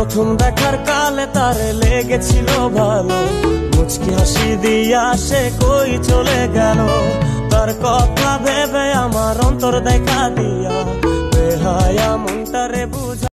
প্রথম দেখার কালে তার লেগেছিল ভালো। মুচকি হাসি দিয়া সে কই চলে গেল? তার কথা ভেবে আমার অন্তর দেখা দিয়া। বেহায়া মনটারে বুঝা